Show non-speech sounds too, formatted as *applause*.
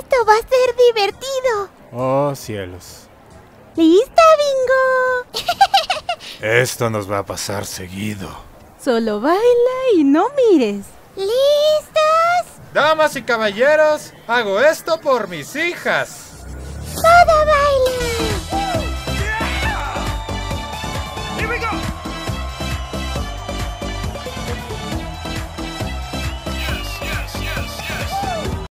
Esto va a ser divertido. Oh, cielos. ¿Lista, bingo? *laughs* Esto nos va a pasar seguido. Solo baila y no mires. ¿Listos? Damas y caballeros, hago esto por mis hijas. ¡Todo baila!